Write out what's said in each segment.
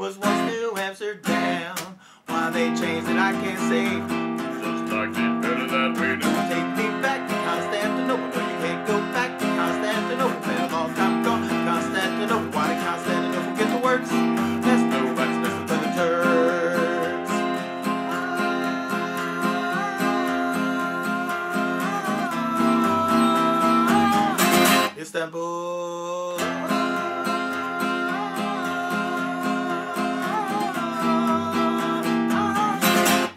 was once New Amsterdam. Why they changed it, I can't say. Just like it's better that way now. Take me back to Constantinople. No, you can't go back to Constantinople. Been a long time gone. Constantinople. Why did Constantinople get the works? That's no business but the Turks. Istanbul.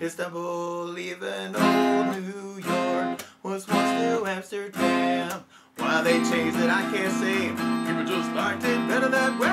Istanbul, even old New York was once New Amsterdam. Why they changed it, I can't say. People just liked it better that way.